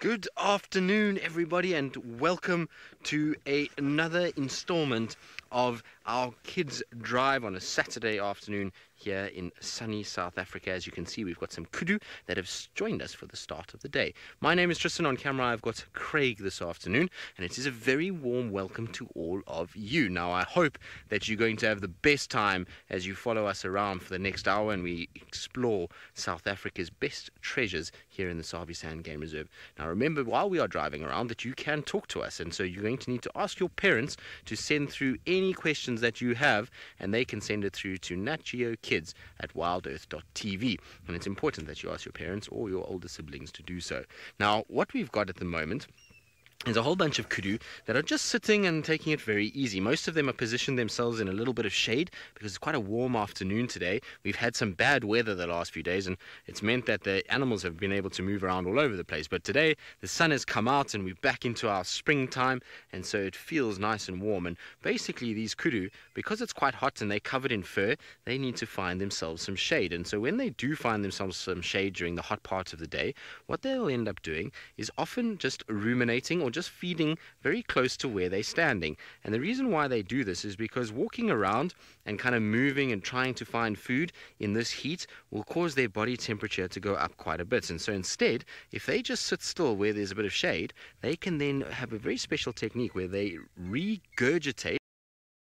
Good afternoon, everybody, and welcome to a, another installment of our kids' drive on a Saturday afternoon here in sunny South Africa. As you can see, we've got some kudu that have joined us for the start of the day. My name is Tristan. On camera, I've got Craig this afternoon, and it is a very warm welcome to all of you. Now, I hope that you're going to have the best time as you follow us around for the next hour and we explore South Africa's best treasures here in the Sabi Sand Game Reserve. Now, remember, while we are driving around, that you can talk to us, and so you're going to need to ask your parents to send through any questions that you have, and they can send it through to Nat Geo Kids at wildearth.tv. And it's important that you ask your parents or your older siblings to do so. Now, what we've got at the moment there's a whole bunch of kudu that are just sitting and taking it very easy. Most of them are positioned themselves in a little bit of shade because it's quite a warm afternoon today. We've had some bad weather the last few days, and it's meant that the animals have been able to move around all over the place. But today, the sun has come out and we're back into our springtime, and so it feels nice and warm. And basically, these kudu, because it's quite hot and they're covered in fur, they need to find themselves some shade. And so when they do find themselves some shade during the hot part of the day, what they'll end up doing is often just ruminating or or just feeding very close to where they're standing. And the reason why they do this is because walking around and kind of moving and trying to find food in this heat will cause their body temperature to go up quite a bit. And so instead, if they just sit still where there's a bit of shade, they can then have a very special technique where they regurgitate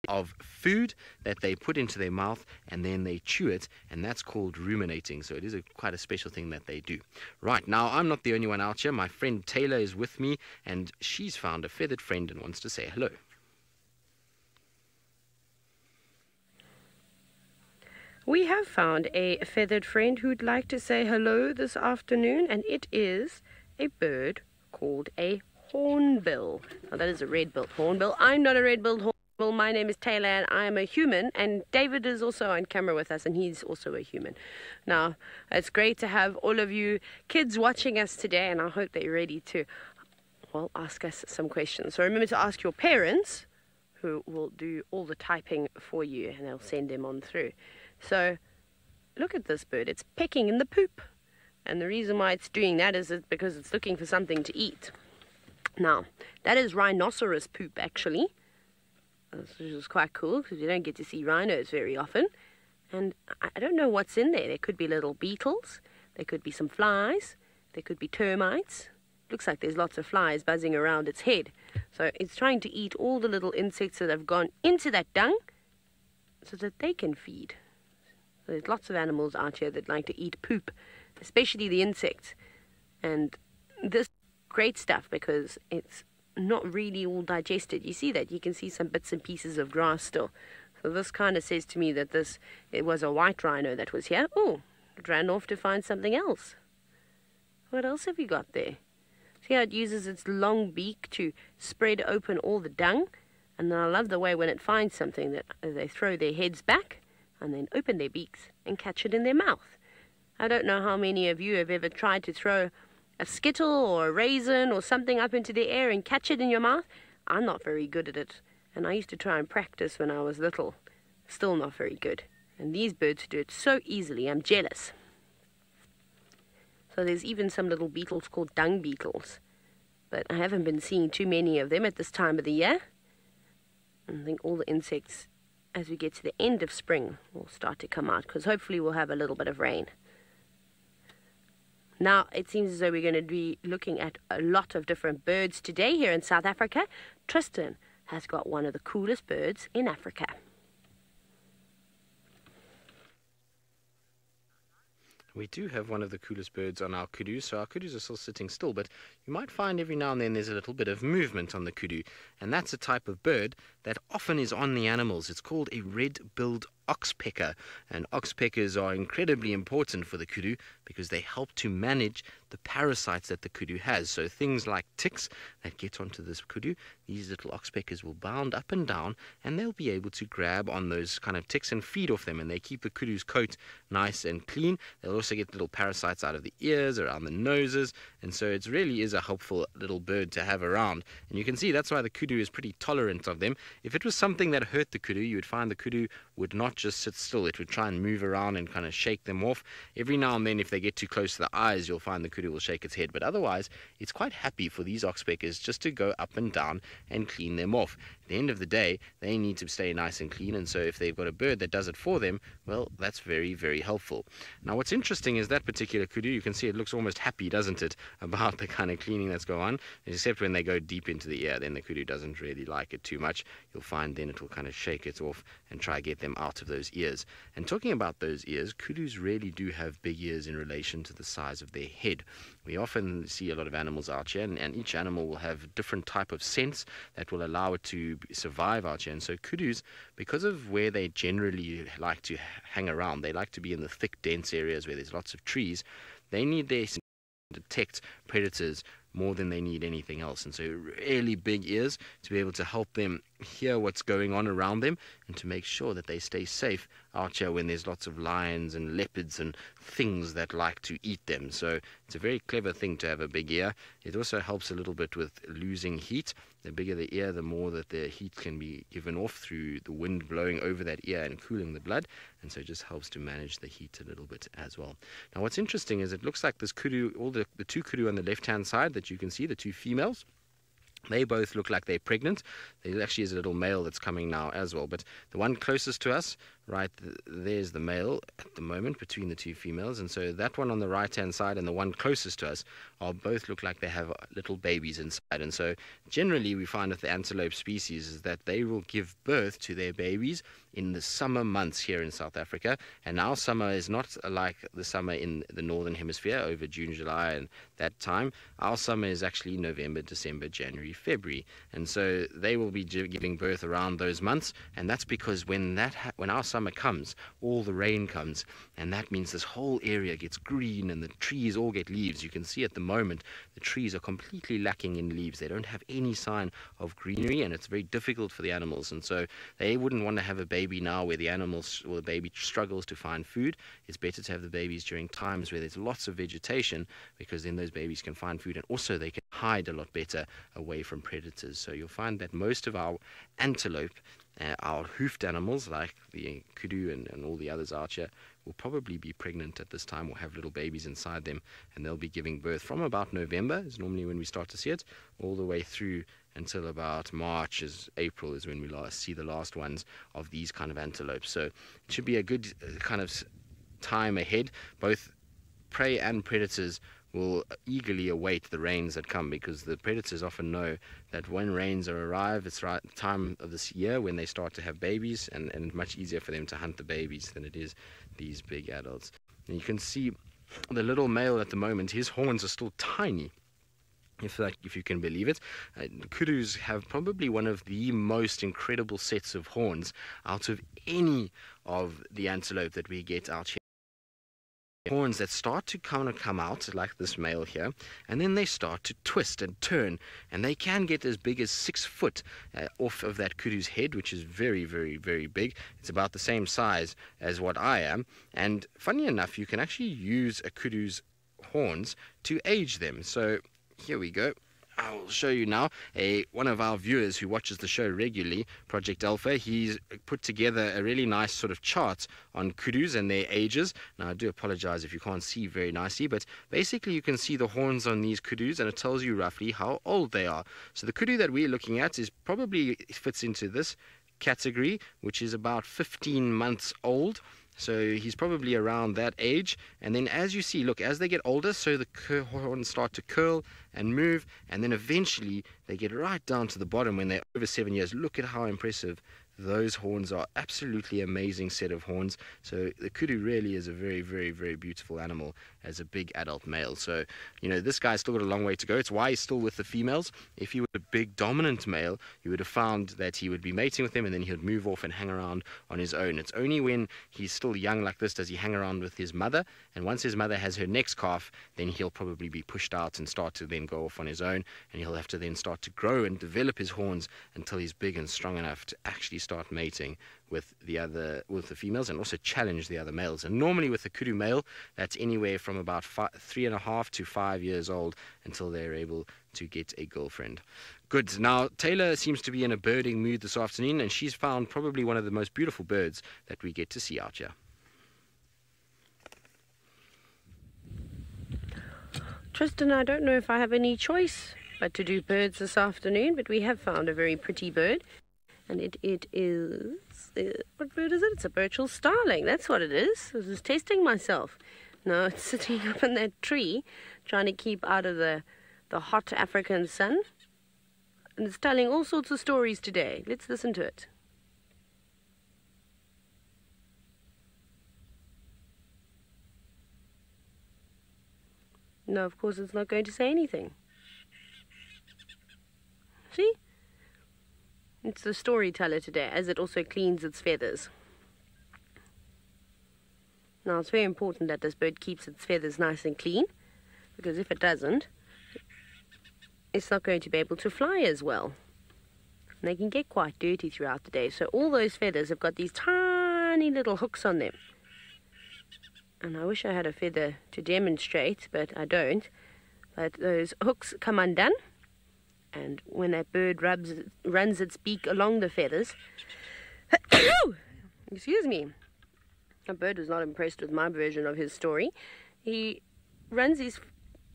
of food that they put into their mouth and then they chew it, and that's called ruminating. So it is a, quite a special thing that they do. Right, now I'm not the only one out here. My friend Taylor is with me, and she's found a feathered friend and wants to say hello. We have found a feathered friend who'd like to say hello this afternoon, and it is a bird called a hornbill. Now, that is a red-billed hornbill. I'm not a red-billed hornbill. Well, my name is Taylor and I am a human, and David is also on camera with us, and he's also a human. Now, it's great to have all of you kids watching us today, and I hope that you're ready to, well, ask us some questions. So remember to ask your parents, who will do all the typing for you, and they'll send them on through. So, look at this bird. It's pecking in the poop. And the reason why it's doing that is because it's looking for something to eat. Now, that is rhinoceros poop, actually which is quite cool because you don't get to see rhinos very often. And I don't know what's in there. There could be little beetles, there could be some flies, there could be termites. Looks like there's lots of flies buzzing around its head. So it's trying to eat all the little insects that have gone into that dung so that they can feed. So there's lots of animals out here that like to eat poop, especially the insects. And this great stuff because it's not really all digested. You see that? You can see some bits and pieces of grass still. So this kind of says to me that this it was a white rhino that was here. Oh, it ran off to find something else. What else have you got there? See how it uses its long beak to spread open all the dung? And I love the way when it finds something that uh, they throw their heads back and then open their beaks and catch it in their mouth. I don't know how many of you have ever tried to throw a skittle or a raisin or something up into the air and catch it in your mouth? I'm not very good at it, and I used to try and practice when I was little. Still not very good. And these birds do it so easily, I'm jealous. So there's even some little beetles called dung beetles. But I haven't been seeing too many of them at this time of the year. I think all the insects, as we get to the end of spring, will start to come out because hopefully we'll have a little bit of rain. Now, it seems as though we're going to be looking at a lot of different birds today here in South Africa. Tristan has got one of the coolest birds in Africa. We do have one of the coolest birds on our kudu, so our kudus are still sitting still, but you might find every now and then there's a little bit of movement on the kudu, and that's a type of bird that often is on the animals. It's called a red-billed oxpecker, and oxpeckers are incredibly important for the kudu because they help to manage the parasites that the kudu has. So things like ticks that get onto this kudu, these little oxpeckers will bound up and down, and they'll be able to grab on those kind of ticks and feed off them, and they keep the kudu's coat nice and clean. They'll also get little parasites out of the ears, around the noses, and so it really is a helpful little bird to have around. And you can see that's why the kudu is pretty tolerant of them. If it was something that hurt the kudu, you would find the kudu would not just sit still. It would try and move around and kind of shake them off. Every now and then, if they get too close to the eyes, you'll find the kudu will shake its head. But otherwise, it's quite happy for these oxpeckers just to go up and down and clean them off. The end of the day, they need to stay nice and clean. And so if they've got a bird that does it for them, well, that's very, very helpful. Now, what's interesting is that particular kudu, you can see it looks almost happy, doesn't it, about the kind of cleaning that's going on. Except when they go deep into the ear, then the kudu doesn't really like it too much. You'll find then it will kind of shake it off and try to get them out of those ears. And talking about those ears, kudus really do have big ears in relation to the size of their head. We often see a lot of animals out here, and, and each animal will have different type of sense that will allow it to survive out here. And so kudus, because of where they generally like to hang around, they like to be in the thick, dense areas where there's lots of trees. They need their detect predators more than they need anything else. And so, really big ears to be able to help them hear what's going on around them and to make sure that they stay safe out here when there's lots of lions and leopards and things that like to eat them. So, it's a very clever thing to have a big ear. It also helps a little bit with losing heat. The bigger the ear, the more that the heat can be given off through the wind blowing over that ear and cooling the blood. And so, it just helps to manage the heat a little bit as well. Now, what's interesting is it looks like this kudu, all the, the two kudu on the left hand side that you can see, the two females. They both look like they're pregnant. There actually is a little male that's coming now as well. But the one closest to us, right, there's the male at the moment between the two females. And so that one on the right hand side and the one closest to us are both look like they have little babies inside. And so generally we find with the antelope species is that they will give birth to their babies in the summer months here in South Africa. And our summer is not like the summer in the northern hemisphere over June, July, and that time. Our summer is actually November, December, January, February. And so they will be giving birth around those months. And that's because when that ha- when our summer comes, all the rain comes, and that means this whole area gets green and the trees all get leaves. You can see at the moment the trees are completely lacking in leaves. They don't have any sign of greenery, and it's very difficult for the animals. And so they wouldn't want to have a baby baby now where the animals or the baby struggles to find food. It's better to have the babies during times where there's lots of vegetation because then those babies can find food and also they can hide a lot better away from predators. So you'll find that most of our antelope, uh, our hoofed animals like the kudu and, and all the others out here, will probably be pregnant at this time or have little babies inside them and they'll be giving birth from about November is normally when we start to see it all the way through until about March, is April, is when we last see the last ones of these kind of antelopes. So it should be a good uh, kind of time ahead. Both prey and predators will eagerly await the rains that come because the predators often know that when rains are arrive, it's right time of this year when they start to have babies, and, and much easier for them to hunt the babies than it is these big adults. And you can see the little male at the moment, his horns are still tiny if like if you can believe it. Uh, kudus have probably one of the most incredible sets of horns out of any of the antelope that we get out here. Horns that start to kind of come out like this male here, and then they start to twist and turn, and they can get as big as six foot uh, off of that kudu's head, which is very, very, very big. It's about the same size as what I am, and funny enough, you can actually use a kudu's horns to age them. So here we go. I'll show you now. A one of our viewers who watches the show regularly, Project Alpha, he's put together a really nice sort of chart on kudus and their ages. Now I do apologize if you can't see very nicely, but basically you can see the horns on these kudus and it tells you roughly how old they are. So the kudu that we're looking at is probably fits into this category, which is about 15 months old. So he's probably around that age. And then as you see, look, as they get older, so the horns start to curl and move. And then eventually they get right down to the bottom when they're over seven years. Look at how impressive those horns are absolutely amazing set of horns. So the kudu really is a very, very, very beautiful animal as a big adult male. So, you know, this guy's still got a long way to go. It's why he's still with the females. If he were a big dominant male, you would have found that he would be mating with them and then he would move off and hang around on his own. It's only when he's still young like this does he hang around with his mother. And once his mother has her next calf, then he'll probably be pushed out and start to then go off on his own. And he'll have to then start to grow and develop his horns until he's big and strong enough to actually start mating with the other with the females and also challenge the other males. And normally with the kudu male, that's anywhere from about five, three and a half to five years old until they're able to get a girlfriend. Good. Now Taylor seems to be in a birding mood this afternoon, and she's found probably one of the most beautiful birds that we get to see out here. Tristan, I don't know if I have any choice but to do birds this afternoon, but we have found a very pretty bird. And it, it is. What bird is it? It's a Burchell starling. That's what it is. I was testing myself. No, it's sitting up in that tree, trying to keep out of the, the hot African sun. And it's telling all sorts of stories today. Let's listen to it. No, of course it's not going to say anything. See? It's the storyteller today, as it also cleans its feathers. Now, it's very important that this bird keeps its feathers nice and clean, because if it doesn't, it's not going to be able to fly as well. And they can get quite dirty throughout the day, so all those feathers have got these tiny little hooks on them. And I wish I had a feather to demonstrate, but I don't. But those hooks come undone and when that bird rubs, runs its beak along the feathers, excuse me, a bird was not impressed with my version of his story. He runs his,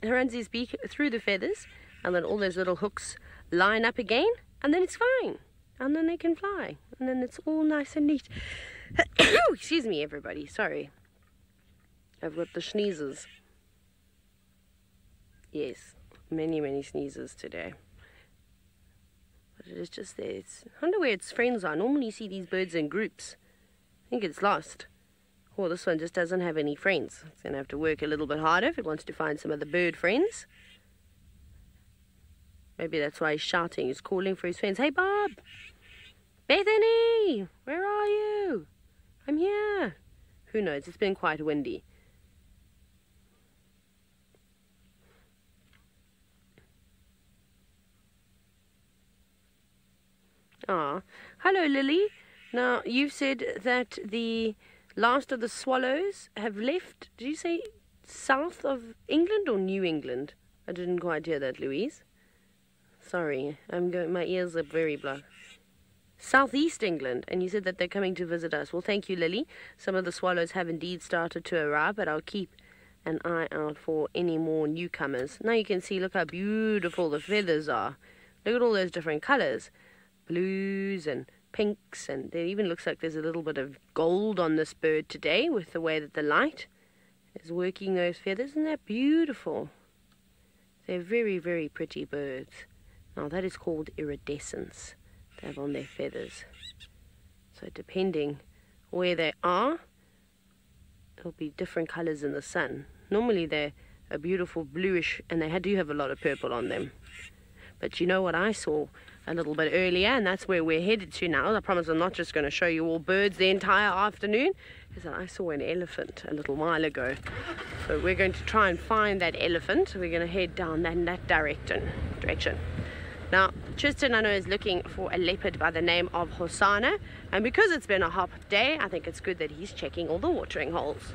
runs his beak through the feathers, and then all those little hooks line up again, and then it's fine. And then they can fly, and then it's all nice and neat. excuse me, everybody. Sorry. I've got the sneezes. Yes, many, many sneezes today. But it is just there. It's, I wonder where its friends are. Normally you see these birds in groups. I think it's lost. Or this one just doesn't have any friends. It's going to have to work a little bit harder if it wants to find some other bird friends. Maybe that's why he's shouting. He's calling for his friends. Hey, Bob! Bethany! Where are you? I'm here. Who knows? It's been quite windy. Ah, hello, Lily. Now, you've said that the last of the swallows have left, did you say south of England or New England? I didn't quite hear that, Louise. Sorry, I'm going, my ears are very blocked. Southeast England, and you said that they're coming to visit us. Well, thank you, Lily. Some of the swallows have indeed started to arrive, but I'll keep an eye out for any more newcomers. Now you can see, look how beautiful the feathers are. Look at all those different colors blues and pinks, and it even looks like there's a little bit of gold on this bird today with the way that the light is working those feathers. Isn't that beautiful? They're very, very pretty birds. Now, that is called iridescence, they have on their feathers. So, depending where they are, there'll be different colors in the sun. Normally, they're a beautiful bluish, and they do have a lot of purple on them. But you know what I saw a little bit earlier, and that's where we're headed to now. I promise I'm not just going to show you all birds the entire afternoon, because I saw an elephant a little while ago. So we're going to try and find that elephant. We're going to head down that, in that direction. direction. Now, Tristan, I know, is looking for a leopard by the name of Hosana, and because it's been a hot day, I think it's good that he's checking all the watering holes.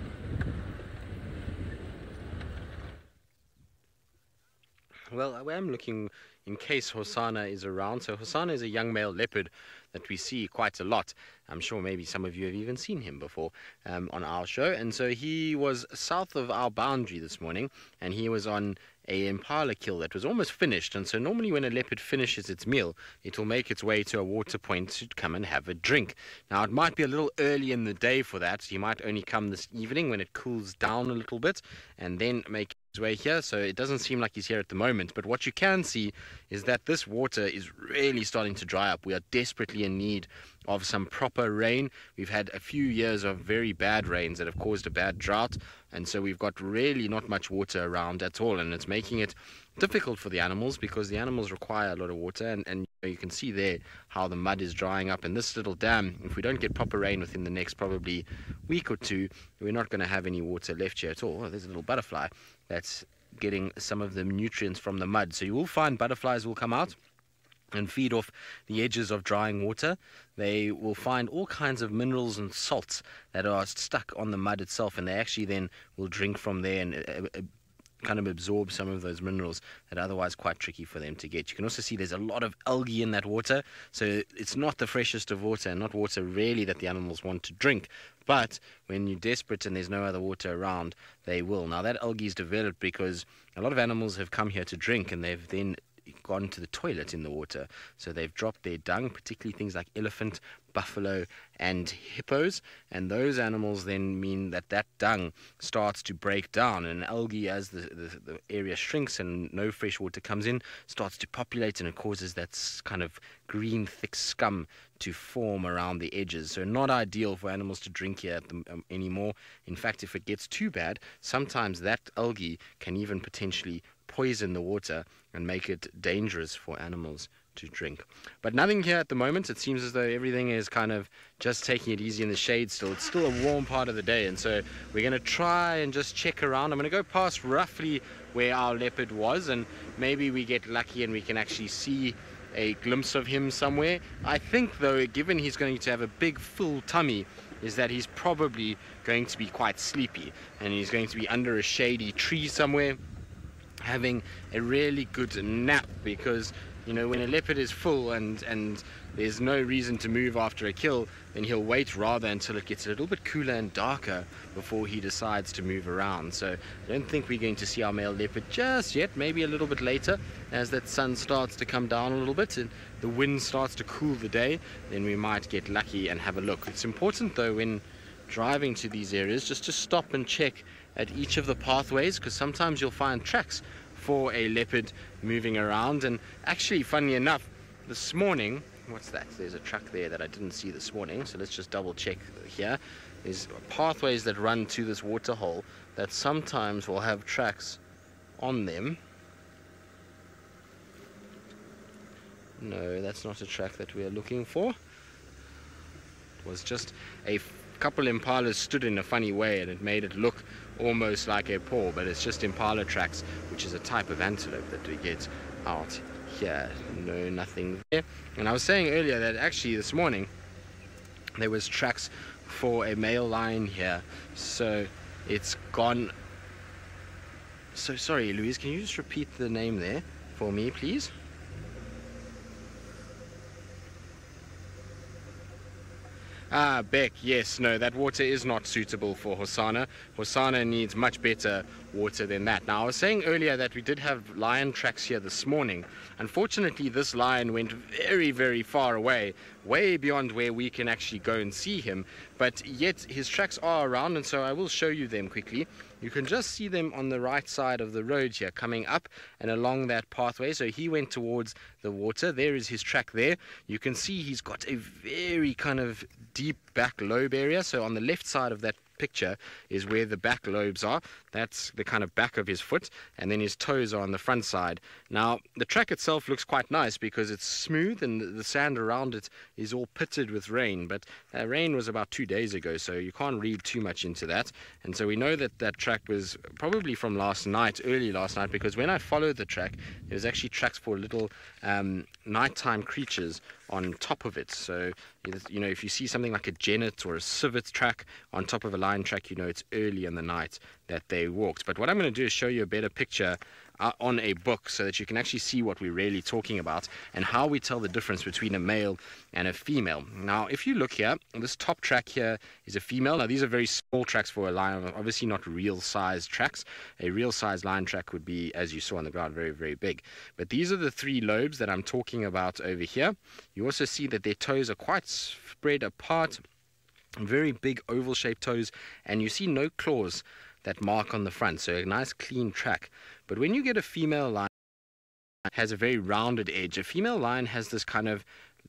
Well, I am looking in case Hosana is around. So Hosana is a young male leopard that we see quite a lot. I'm sure maybe some of you have even seen him before um, on our show. And so he was south of our boundary this morning, and he was on a impala kill that was almost finished. And so normally when a leopard finishes its meal, it will make its way to a water point to come and have a drink. Now it might be a little early in the day for that. He might only come this evening when it cools down a little bit, and then make way here. So it doesn't seem like he's here at the moment. But what you can see is that this water is really starting to dry up. We are desperately in need of some proper rain. We've had a few years of very bad rains that have caused a bad drought, and so we've got really not much water around at all, and it's making it difficult for the animals because the animals require a lot of water, and, and you can see there how the mud is drying up in this little dam. If we don't get proper rain within the next probably week or two, we're not going to have any water left here at all. Oh, there's a little butterfly that's getting some of the nutrients from the mud. So you will find butterflies will come out and feed off the edges of drying water. They will find all kinds of minerals and salts that are stuck on the mud itself, and they actually then will drink from there and uh, uh, kind of absorb some of those minerals that are otherwise quite tricky for them to get. You can also see there's a lot of algae in that water, so it's not the freshest of water and not water really that the animals want to drink. But when you're desperate and there's no other water around, they will. Now, that algae is developed because a lot of animals have come here to drink and they've then gone to the toilet in the water. So they've dropped their dung, particularly things like elephant, buffalo, and hippos. And those animals then mean that that dung starts to break down. And algae, as the, the, the area shrinks and no fresh water comes in, starts to populate and it causes that kind of green, thick scum to form around the edges. So, not ideal for animals to drink here the, um, anymore. In fact, if it gets too bad, sometimes that algae can even potentially poison the water and make it dangerous for animals to drink. But nothing here at the moment. It seems as though everything is kind of just taking it easy in the shade still. It's still a warm part of the day, and so we're going to try and just check around. I'm going to go past roughly where our leopard was, and maybe we get lucky and we can actually see a glimpse of him somewhere. I think, though, given he's going to have a big full tummy, is that he's probably going to be quite sleepy and he's going to be under a shady tree somewhere having a really good nap because you know when a leopard is full and and there's no reason to move after a kill then he'll wait rather until it gets a little bit cooler and darker before he decides to move around. So I don't think we're going to see our male leopard just yet maybe a little bit later as that sun starts to come down a little bit and the wind starts to cool the day then we might get lucky and have a look. It's important though when driving to these areas just to stop and check at each of the pathways because sometimes you'll find tracks for a leopard moving around. And actually funny enough this morning what's that? There's a truck there that I didn't see this morning so let's just double check here. There's pathways that run to this water hole that sometimes will have tracks on them. No that's not a track that we are looking for. It was just a couple impalas stood in a funny way and it made it look almost like a paw, but it's just impala tracks, which is a type of antelope that we get out here. No, nothing there. And I was saying earlier that actually this morning there was tracks for a male lion here, so it's gone. So sorry, Louise, can you just repeat the name there for me, please? Ah, Beck, yes, no, that water is not suitable for Hosanna. Hosanna needs much better water than that. Now, I was saying earlier that we did have lion tracks here this morning. Unfortunately, this lion went very, very far away, way beyond where we can actually go and see him. But yet, his tracks are around, and so I will show you them quickly. You can just see them on the right side of the road here, coming up and along that pathway. So he went towards the water. There is his track there. You can see he's got a very kind of deep back lobe area. So on the left side of that picture is where the back lobes are. That's the kind of back of his foot, and then his toes are on the front side. Now, the track itself looks quite nice because it's smooth and the sand around it is all pitted with rain, but uh, rain was about two days ago, so you can't read too much into that. And so we know that that track was probably from last night, early last night, because when I followed the track, there was actually tracks for little um, nighttime creatures on top of it. So, you know, if you see something like a genet or a civet track on top of a lion track, you know it's early in the night that they walked. But what I'm going to do is show you a better picture Uh, on a book so that you can actually see what we're really talking about and how we tell the difference between a male and a female. Now, if you look here, this top track here is a female. Now, these are very small tracks for a lion, obviously not real size tracks. A real size lion track would be, as you saw on the ground, very, very big. But these are the three lobes that I'm talking about over here. You also see that their toes are quite spread apart very big oval shaped toes and you see no claws that mark on the front. So a nice clean track. But when you get a female lion has a very rounded edge a female lion has this kind of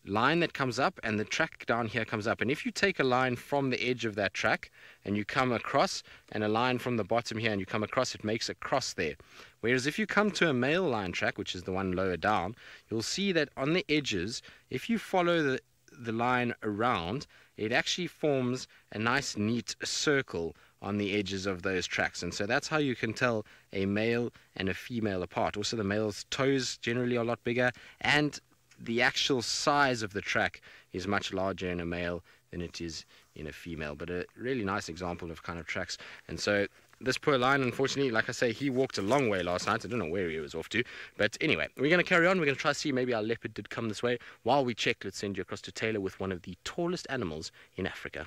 line that comes up and the track down here comes up. And if you take a line from the edge of that track and you come across and a line from the bottom here and you come across it makes a cross there. Whereas if you come to a male line track which is the one lower down you'll see that on the edges if you follow the the line around it actually forms a nice neat circle on the edges of those tracks. And so that's how you can tell a male and a female apart. Also, the male's toes generally are a lot bigger, and the actual size of the track is much larger in a male than it is in a female. But a really nice example of kind of tracks. And so this poor lion, unfortunately, like I say, he walked a long way last night. I don't know where he was off to. But anyway, we're going to carry on. We're going to try to see maybe our leopard did come this way. While we check, let's send you across to Taylor with one of the tallest animals in Africa.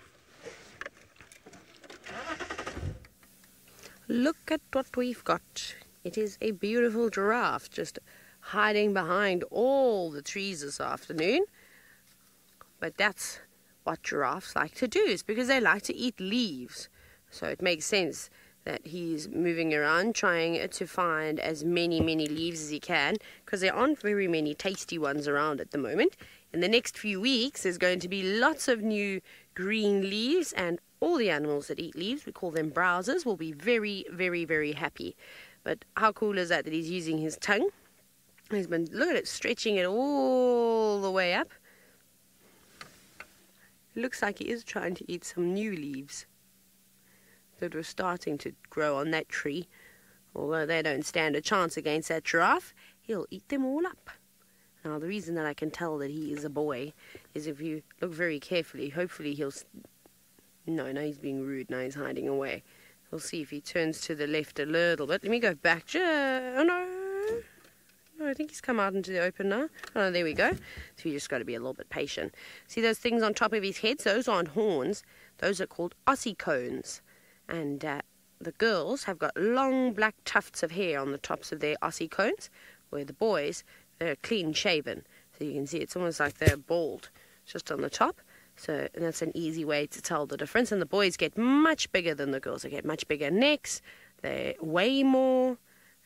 Look at what we've got. It is a beautiful giraffe just hiding behind all the trees this afternoon. But that's what giraffes like to do, is because they like to eat leaves. So it makes sense that he's moving around trying to find as many, many leaves as he can because there aren't very many tasty ones around at the moment. In the next few weeks, there's going to be lots of new green leaves, and all the animals that eat leaves, we call them browsers, will be very, very, very happy. But how cool is that that he's using his tongue? He's been, look at it, stretching it all the way up. Looks like he is trying to eat some new leaves that were starting to grow on that tree. Although they don't stand a chance against that giraffe, he'll eat them all up. Now, the reason that I can tell that he is a boy is if you look very carefully, hopefully he'll. No, no, he's being rude. Now he's hiding away. We'll see if he turns to the left a little bit. Let me go back. Oh, no. no. I think he's come out into the open now. Oh, there we go. So you just got to be a little bit patient. See those things on top of his head? Those aren't horns. Those are called ossicones. And uh, the girls have got long black tufts of hair on the tops of their ossicones, where the boys they're clean shaven. So you can see it's almost like they're bald just on the top. So that's an easy way to tell the difference. And the boys get much bigger than the girls. They get much bigger necks. They weigh more.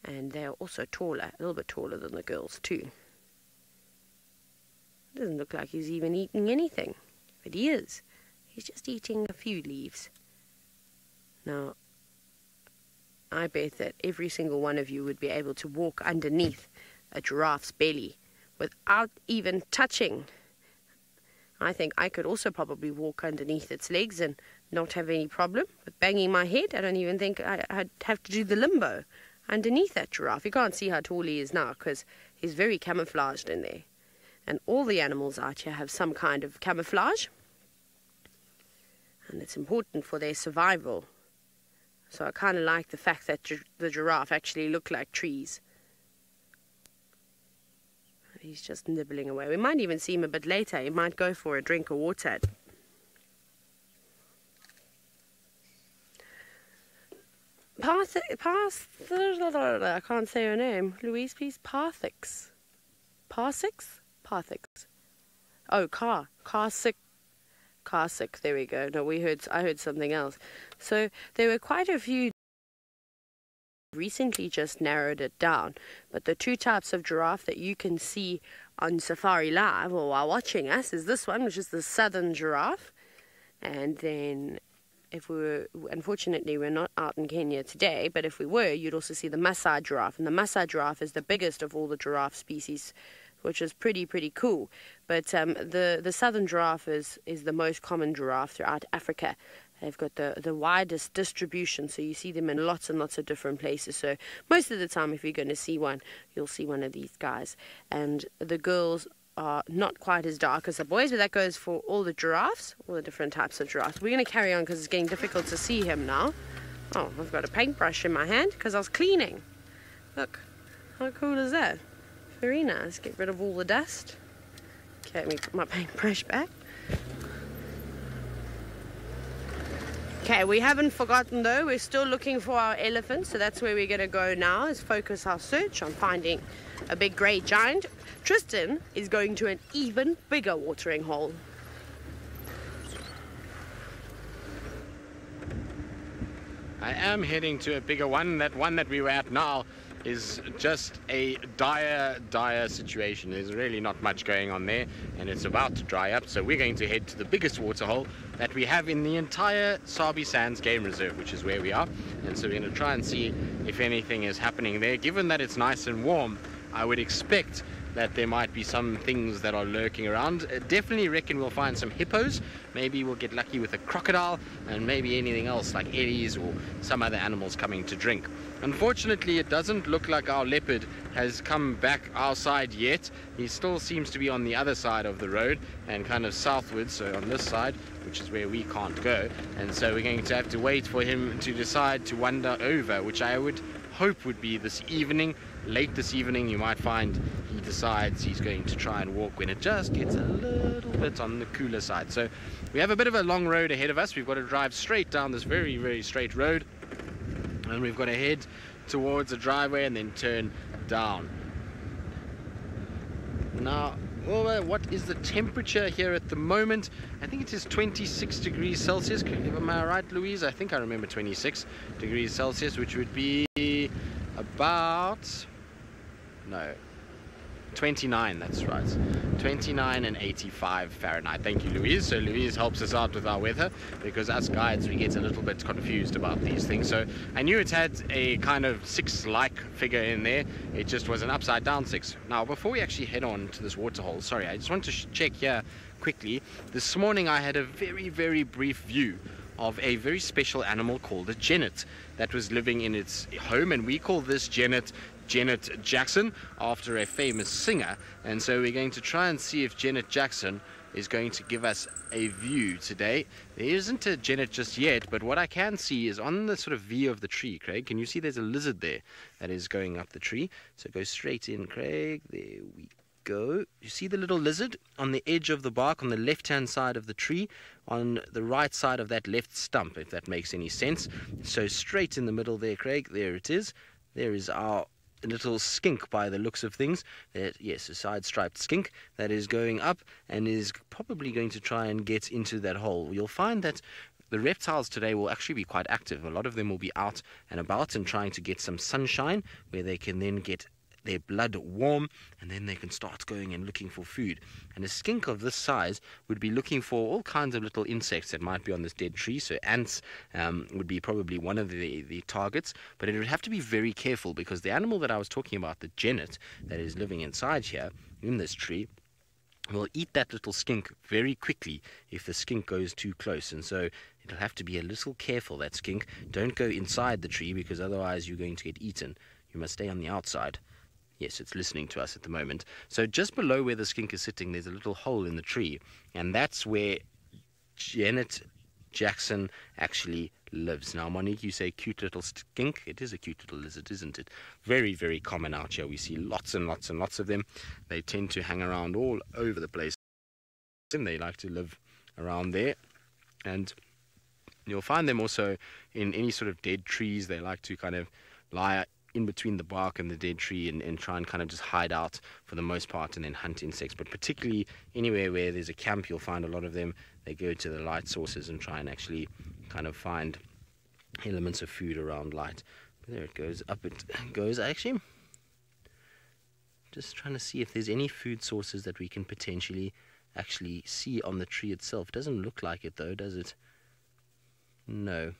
And they're also taller, a little bit taller than the girls too. Doesn't look like he's even eating anything. But he is. He's just eating a few leaves. Now, I bet that every single one of you would be able to walk underneath a giraffe's belly without even touching. I think I could also probably walk underneath its legs and not have any problem with banging my head. I don't even think I, would have to do the limbo underneath that giraffe. You can't see how tall he is now because he's very camouflaged in there. And all the animals out here have some kind of camouflage. And it's important for their survival. So I kind of like the fact that the giraffe actually look like trees. He's just nibbling away. We might even see him a bit later. He might go for a drink of water. Parth, I can't say her name. Louise, please. Parthix. Parthix? Parthix. Oh, car. Carsick. Carsick. There we go. No, we heard. I heard something else. So there were quite a few recently just narrowed it down. But the two types of giraffe that you can see on Safari Live or while watching us is this one, which is the southern giraffe. And then if we were, unfortunately, we're not out in Kenya today, but if we were, you'd also see the Maasai giraffe. And the Maasai giraffe is the biggest of all the giraffe species, which is pretty, pretty cool. But um, the, the southern giraffe is, is the most common giraffe throughout Africa. They've got the, the widest distribution, so you see them in lots and lots of different places. So most of the time, if you're going to see one, you'll see one of these guys. And the girls are not quite as dark as the boys, but that goes for all the giraffes, all the different types of giraffes. We're going to carry on because it's getting difficult to see him now. Oh, I've got a paintbrush in my hand because I was cleaning. Look, how cool is that? Very nice. Get rid of all the dust. Okay, let me put my paintbrush back. Okay, we haven't forgotten though. We're still looking for our elephant, so that's where we're going to go now. Is focus our search on finding a big grey giant. Tristan is going to an even bigger watering hole. I am heading to a bigger one. That one that we were at now is just a dire, dire situation. There's really not much going on there, and it's about to dry up. So we're going to head to the biggest waterhole that we have in the entire Sabi Sands Game Reserve, which is where we are. And so we're going to try and see if anything is happening there. Given that it's nice and warm, I would expect that there might be some things that are lurking around. Uh, definitely reckon we'll find some hippos. Maybe we'll get lucky with a crocodile and maybe anything else like eddies or some other animals coming to drink. Unfortunately, it doesn't look like our leopard has come back our side yet. He still seems to be on the other side of the road and kind of southwards, so on this side, which is where we can't go. And so we're going to have to wait for him to decide to wander over, which I would hope would be this evening. Late this evening, you might find he decides he's going to try and walk when it just gets a little bit on the cooler side. So we have a bit of a long road ahead of us. We've got to drive straight down this very, very straight road. And we've got to head towards the driveway and then turn down. Now, what is the temperature here at the moment? I think it is 26 degrees Celsius. Am I right, Louise? I think I remember 26 degrees Celsius, which would be about... No, 29, that's right. 29 and 85 Fahrenheit. Thank you, Louise. So Louise helps us out with our weather because as guides we get a little bit confused about these things. So I knew it had a kind of six-like figure in there. It just was an upside down six. Now, before we actually head on to this waterhole, sorry, I just want to check here quickly. This morning I had a very, very brief view of a very special animal called a genet that was living in its home and we call this genet Janet Jackson after a famous singer. And so we're going to try and see if Janet Jackson is going to give us a view today. There isn't a Janet just yet, but what I can see is on the sort of V of the tree, Craig, can you see there's a lizard there that is going up the tree? So go straight in, Craig. There we go. You see the little lizard on the edge of the bark on the left hand side of the tree, on the right side of that left stump, if that makes any sense. So straight in the middle there, Craig, there it is. There is our little skink by the looks of things. That, yes, a side striped skink that is going up and is probably going to try and get into that hole. You'll find that the reptiles today will actually be quite active. A lot of them will be out and about and trying to get some sunshine where they can then get their blood warm, and then they can start going and looking for food. And a skink of this size would be looking for all kinds of little insects that might be on this dead tree. So ants um, would be probably one of the, the targets, but it would have to be very careful because the animal that I was talking about, the genet, that is living inside here in this tree, will eat that little skink very quickly if the skink goes too close. And so it'll have to be a little careful, that skink. Don't go inside the tree because otherwise you're going to get eaten. You must stay on the outside. Yes, it's listening to us at the moment. So just below where the skink is sitting, there's a little hole in the tree, and that's where Janet Jackson actually lives. Now, Monique, you say cute little skink. It is a cute little lizard, isn't it? Very, very common out here. We see lots and lots and lots of them. They tend to hang around all over the place, and they like to live around there. And you'll find them also in any sort of dead trees. They like to kind of lie in between the bark and the dead tree and, and try and kind of just hide out for the most part and then hunt insects. But particularly anywhere where there's a camp, you'll find a lot of them. They go to the light sources and try and actually kind of find elements of food around light. But there it goes, up it goes. Actually, just trying to see if there's any food sources that we can potentially actually see on the tree itself. Doesn't look like it though, does it? No.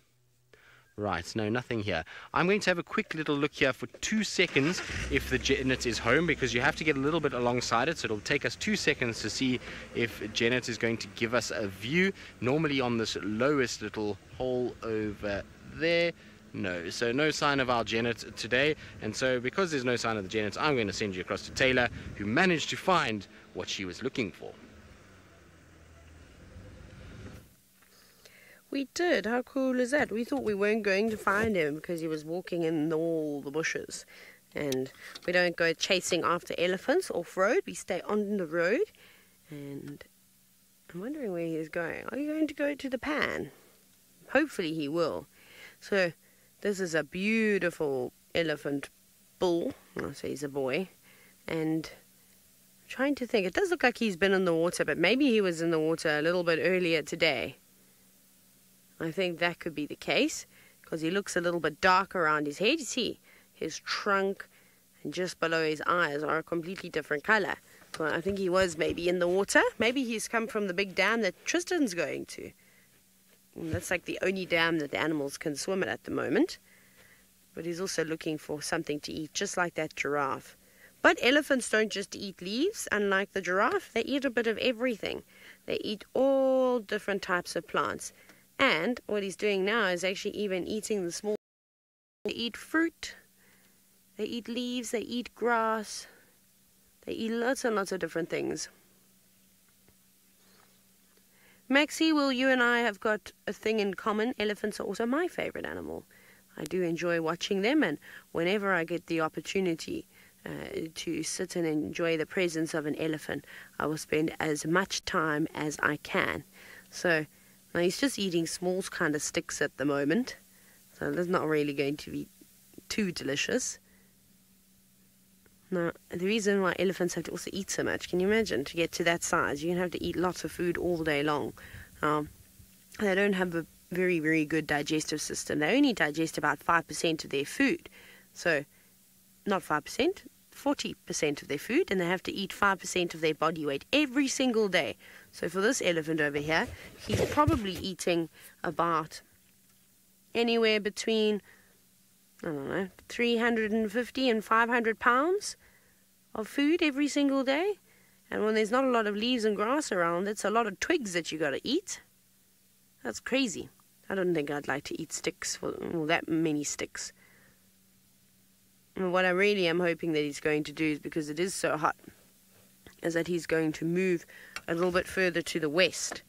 Right, no, nothing here. I'm going to have a quick little look here for two seconds if the Genet is home because you have to get a little bit alongside it. So it'll take us two seconds to see if Genet is going to give us a view. Normally on this lowest little hole over there. No, so no sign of our Genet today. And so because there's no sign of the Genet, I'm going to send you across to Taylor who managed to find what she was looking for. We did. How cool is that? We thought we weren't going to find him because he was walking in all the bushes. And we don't go chasing after elephants off road. We stay on the road. And I'm wondering where he's going. Are you going to go to the pan? Hopefully he will. So this is a beautiful elephant bull. I'll say he's a boy. And I'm trying to think. It does look like he's been in the water, but maybe he was in the water a little bit earlier today. I think that could be the case because he looks a little bit dark around his head. You see, his trunk and just below his eyes are a completely different color. Well, I think he was maybe in the water. Maybe he's come from the big dam that Tristan's going to. And that's like the only dam that the animals can swim at at the moment. But he's also looking for something to eat, just like that giraffe. But elephants don't just eat leaves, unlike the giraffe, they eat a bit of everything. They eat all different types of plants. And what he's doing now is actually even eating the small. They eat fruit, they eat leaves, they eat grass, they eat lots and lots of different things. Maxie, well, you and I have got a thing in common. Elephants are also my favorite animal. I do enjoy watching them, and whenever I get the opportunity uh, to sit and enjoy the presence of an elephant, I will spend as much time as I can. So now he's just eating small kind of sticks at the moment, so that's not really going to be too delicious. Now, the reason why elephants have to also eat so much, can you imagine? To get to that size, you're going to have to eat lots of food all day long. Um, they don't have a very, very good digestive system. They only digest about 5% of their food. So, not 5%, 40% of their food, and they have to eat 5% of their body weight every single day. So, for this elephant over here, he's probably eating about anywhere between, I don't know, 350 and 500 pounds of food every single day. And when there's not a lot of leaves and grass around, it's a lot of twigs that you got to eat. That's crazy. I don't think I'd like to eat sticks well, that many sticks. And what I really am hoping that he's going to do is because it is so hot, is that he's going to move a little bit further to the west.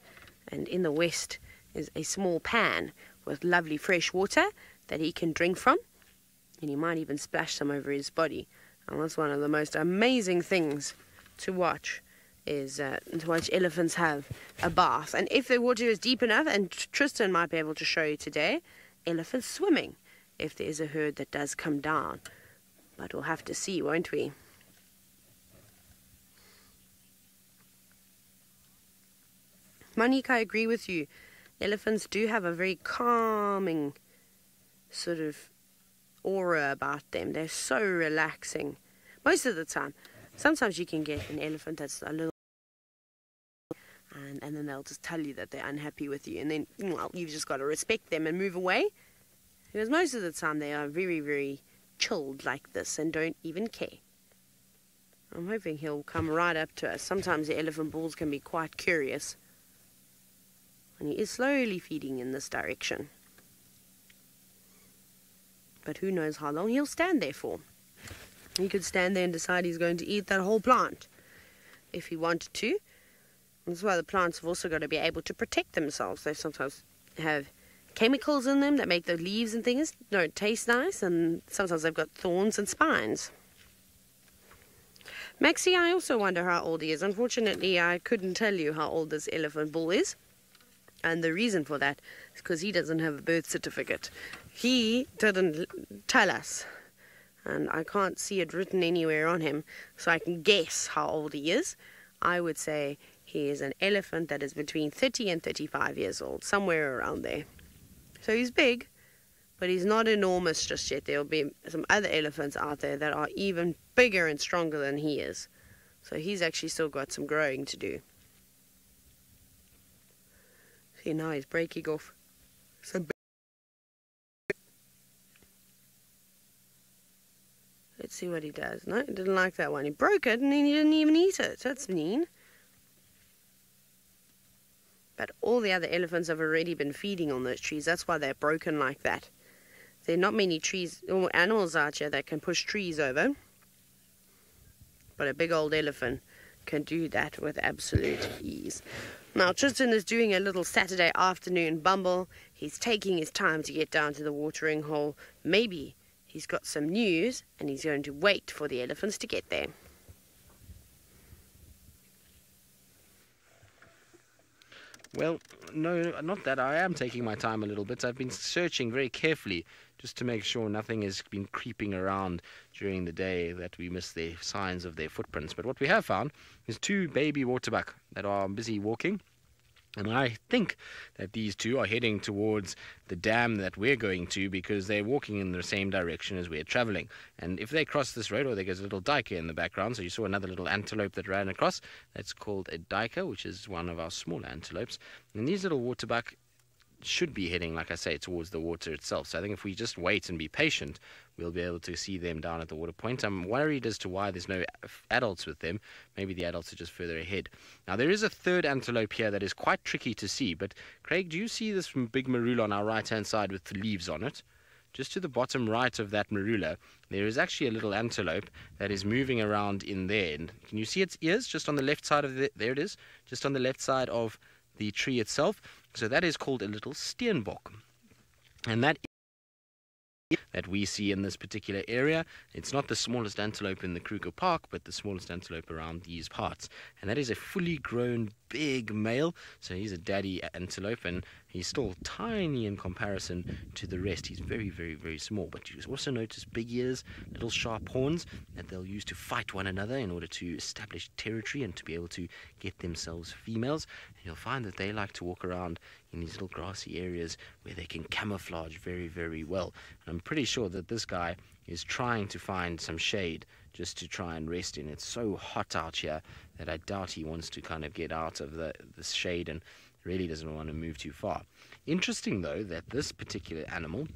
And in the west is a small pan with lovely fresh water that he can drink from. And he might even splash some over his body. And that's one of the most amazing things to watch is uh, to watch elephants have a bath. And if the water is deep enough, and Tristan might be able to show you today, elephants swimming if there's a herd that does come down. But we'll have to see, won't we? Monique, I agree with you. Elephants do have a very calming sort of aura about them. They're so relaxing most of the time. Sometimes you can get an elephant that's a little and, and then they'll just tell you that they're unhappy with you and then well you've just got to respect them and move away because most of the time they are very very chilled like this and don't even care. I'm hoping he'll come right up to us. Sometimes the elephant bulls can be quite curious. And he is slowly feeding in this direction. But who knows how long he'll stand there for. He could stand there and decide he's going to eat that whole plant. If he wanted to. That's why the plants have also got to be able to protect themselves. They sometimes have chemicals in them that make the leaves and things don't taste nice, and sometimes they've got thorns and spines. Maxie, I also wonder how old he is. Unfortunately, I couldn't tell you how old this elephant bull is. And the reason for that is because he doesn't have a birth certificate. He didn't tell us and I can't see it written anywhere on him, so I can guess how old he is. I would say he is an elephant that is between 30 and 35 years old, somewhere around there. So he's big, but he's not enormous just yet. There'll be some other elephants out there that are even bigger and stronger than he is. So he's actually still got some growing to do. See, now he's breaking off some Let's see what he does. No, he didn't like that one. He broke it and then he didn't even eat it. That's mean. But all the other elephants have already been feeding on those trees. That's why they're broken like that. There are not many trees or animals out here that can push trees over. But a big old elephant can do that with absolute ease. Now, Tristan is doing a little Saturday afternoon bumble. He's taking his time to get down to the watering hole. Maybe He's got some news and he's going to wait for the elephants to get there. Well, no, not that. I am taking my time a little bit. I've been searching very carefully just to make sure nothing has been creeping around during the day that we miss the signs of their footprints. But what we have found is two baby waterbuck that are busy walking and I think that these two are heading towards the dam that we're going to because they're walking in the same direction as we're traveling. And if they cross this road, or there goes a little duiker in the background, so you saw another little antelope that ran across, that's called a duiker, which is one of our small antelopes. And these little waterbuck should be heading, like I say, towards the water itself. So I think if we just wait and be patient, we'll be able to see them down at the water point. I'm worried as to why there's no adults with them. Maybe the adults are just further ahead. Now, there is a third antelope here that is quite tricky to see. But, Craig, do you see this big marula on our right hand side with the leaves on it? Just to the bottom right of that marula, there is actually a little antelope that is moving around in there. And can you see its ears just on the left side of the, there it is, just on the left side of the tree itself? So that is called a little steenbok. And that that we see in this particular area. It's not the smallest antelope in the Kruger Park, but the smallest antelope around these parts. And that is a fully grown big male. So he's a daddy antelope and he's still tiny in comparison to the rest. He's very, very, very small. But you also notice big ears, little sharp horns that they'll use to fight one another in order to establish territory and to be able to get themselves females. And you'll find that they like to walk around in these little grassy areas where they can camouflage very, very well. And I'm pretty sure that this guy is trying to find some shade just to try and rest in. It's so hot out here that I doubt he wants to kind of get out of the, the shade and really doesn't want to move too far. Interesting though that this particular animal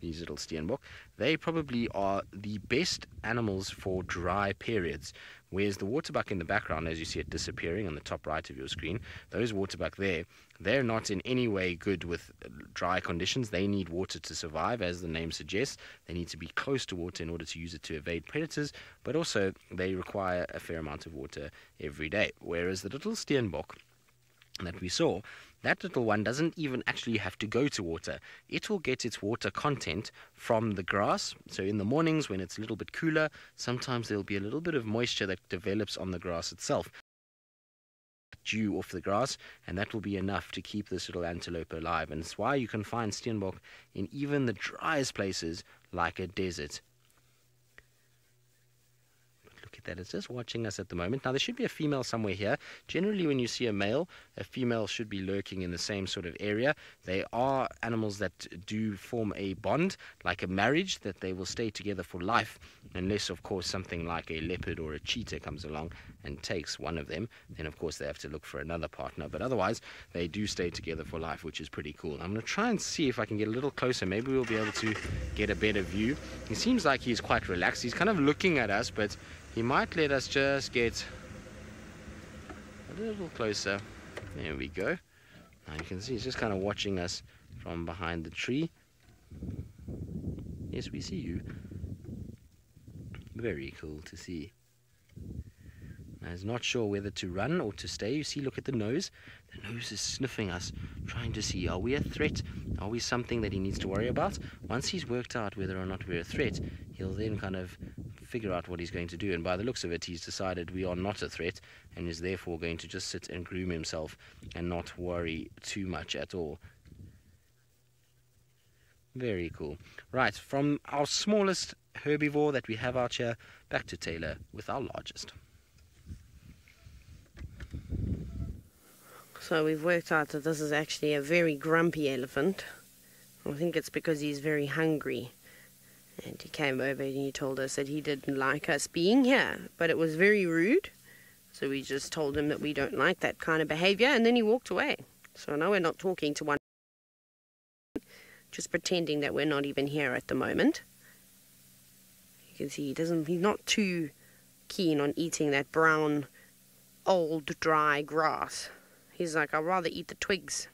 these little steenbok, they probably are the best animals for dry periods. Whereas the waterbuck in the background, as you see it disappearing on the top right of your screen, those waterbuck there, they're not in any way good with dry conditions. They need water to survive, as the name suggests. They need to be close to water in order to use it to evade predators, but also they require a fair amount of water every day. Whereas the little steenbok that we saw, that little one doesn't even actually have to go to water. It will get its water content from the grass. So in the mornings when it's a little bit cooler, sometimes there'll be a little bit of moisture that develops on the grass itself. Dew off the grass, and that will be enough to keep this little antelope alive. And it's why you can find steenbok in even the driest places like a desert that is just watching us at the moment. Now, there should be a female somewhere here. Generally, when you see a male, a female should be lurking in the same sort of area. They are animals that do form a bond, like a marriage, that they will stay together for life, unless, of course, something like a leopard or a cheetah comes along and takes one of them. Then, of course, they have to look for another partner. But otherwise, they do stay together for life, which is pretty cool. I'm going to try and see if I can get a little closer. Maybe we'll be able to get a better view. He seems like he's quite relaxed. He's kind of looking at us, but he might let us just get a little closer. There we go. Now you can see he's just kind of watching us from behind the tree. Yes, we see you. Very cool to see. Now he's not sure whether to run or to stay. You see, look at the nose. The nose is sniffing us, trying to see are we a threat? Are we something that he needs to worry about? Once he's worked out whether or not we're a threat, he'll then kind of figure out what he's going to do. And by the looks of it, he's decided we are not a threat and is therefore going to just sit and groom himself and not worry too much at all. Very cool. Right, from our smallest herbivore that we have out here, back to Taylor with our largest. So we've worked out that this is actually a very grumpy elephant. I think it's because he's very hungry. And he came over and he told us that he didn't like us being here, but it was very rude. So we just told him that we don't like that kind of behavior, and then he walked away. So now we're not talking to one, just pretending that we're not even here at the moment. You can see he doesn't. He's not too keen on eating that brown, old, dry grass. He's like, I'd rather eat the twigs.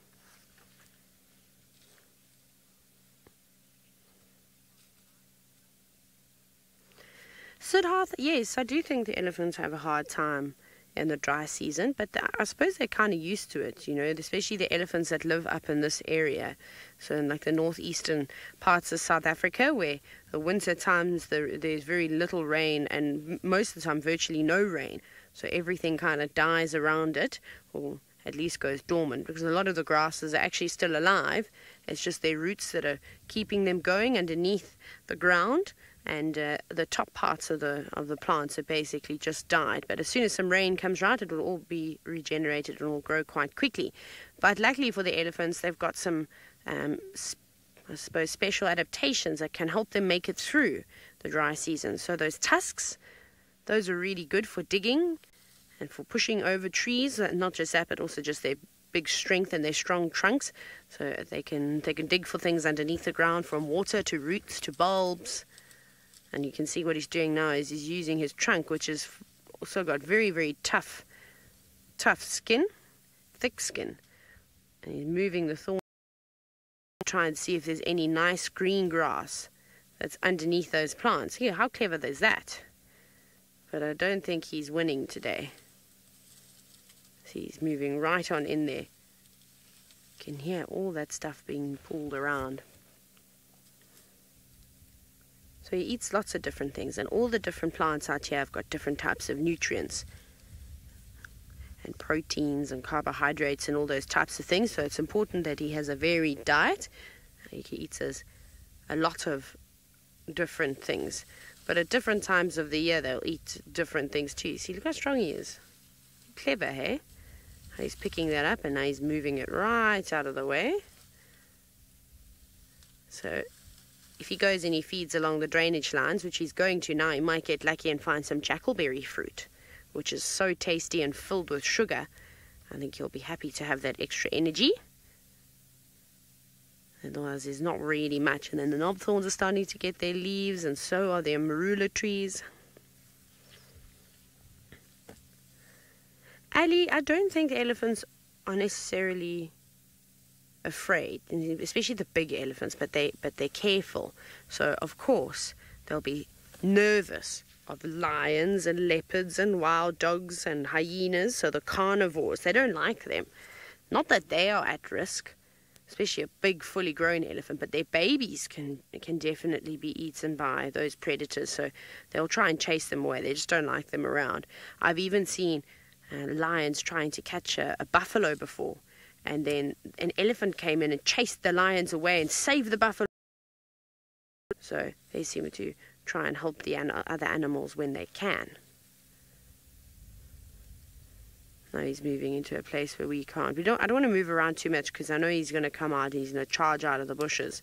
Siddharth, yes, I do think the elephants have a hard time in the dry season, but the, I suppose they're kind of used to it, you know, especially the elephants that live up in this area. So, in like the northeastern parts of South Africa, where the winter times the, there's very little rain and most of the time virtually no rain. So, everything kind of dies around it, or at least goes dormant, because a lot of the grasses are actually still alive. It's just their roots that are keeping them going underneath the ground and uh, the top parts of the of the plants have basically just died. But as soon as some rain comes right, it will all be regenerated and will grow quite quickly. But luckily for the elephants, they've got some, um, I suppose, special adaptations that can help them make it through the dry season. So those tusks, those are really good for digging and for pushing over trees. Not just that, but also just their big strength and their strong trunks, so they can they can dig for things underneath the ground, from water to roots to bulbs. And you can see what he's doing now is he's using his trunk, which has also got very very tough, tough skin, thick skin, and he's moving the thorn. Try and see if there's any nice green grass that's underneath those plants. Here, how clever is that? But I don't think he's winning today. See, he's moving right on in there. You can hear all that stuff being pulled around. So he eats lots of different things, and all the different plants out here have got different types of nutrients and proteins and carbohydrates and all those types of things. So it's important that he has a varied diet. He eats a, a lot of different things. But at different times of the year, they'll eat different things too. See, look how strong he is. Clever, hey? He's picking that up and now he's moving it right out of the way. So if he goes and he feeds along the drainage lines, which he's going to now, he might get lucky and find some jackalberry fruit, which is so tasty and filled with sugar. I think he'll be happy to have that extra energy. Otherwise, there's not really much. And then the knob thorns are starting to get their leaves, and so are the marula trees. Ali, I don't think elephants are necessarily afraid, especially the big elephants, but they but they're careful. So of course they'll be nervous of lions and leopards and wild dogs and hyenas. So the carnivores, they don't like them. Not that they are at risk, especially a big, fully grown elephant, but their babies can can definitely be eaten by those predators. So they'll try and chase them away. They just don't like them around. I've even seen uh, lions trying to catch a, a buffalo before, and then an elephant came in and chased the lions away and saved the buffalo. So they seem to try and help the an- other animals when they can. Now he's moving into a place where we can't. We don't. I don't want to move around too much because I know he's going to come out. He's going to charge out of the bushes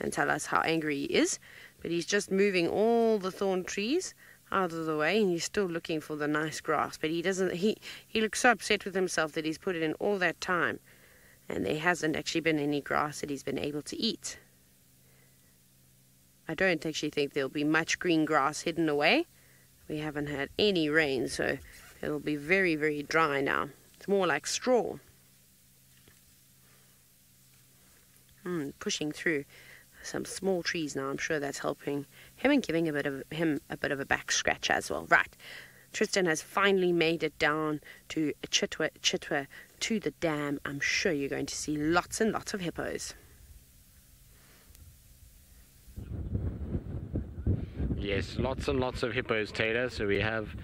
and tell us how angry he is. But he's just moving all the thorn trees out of the way and he's still looking for the nice grass but he doesn't he he looks so upset with himself that he's put it in all that time and there hasn't actually been any grass that he's been able to eat. I don't actually think there'll be much green grass hidden away. We haven't had any rain so it'll be very very dry now. It's more like straw. Mm, pushing through some small trees now. I'm sure that's helping him and giving a bit of him a bit of a back scratch as well. Right. Tristan has finally made it down to Chitwa, Chitwa to the dam. I'm sure you're going to see lots and lots of hippos. Yes, lots and lots of hippos, Taylor. So we have,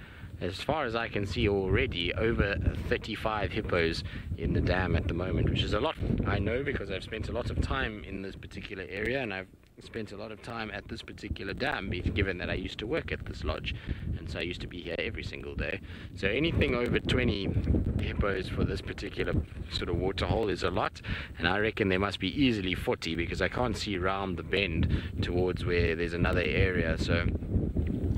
as far as I can see already, over 35 hippos in the dam at the moment, which is a lot. I know because I've spent a lot of time in this particular area and I've spent a lot of time at this particular dam, given that I used to work at this lodge, and so I used to be here every single day. So anything over 20 hippos for this particular sort of waterhole is a lot, and I reckon there must be easily 40 because I can't see round the bend towards where there's another area. So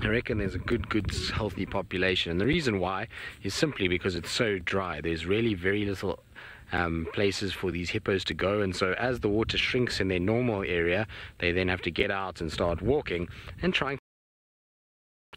I reckon there's a good, good, healthy population. And the reason why is simply because it's so dry. There's really very little um, places for these hippos to go. And so as the water shrinks in their normal area, they then have to get out and start walking and trying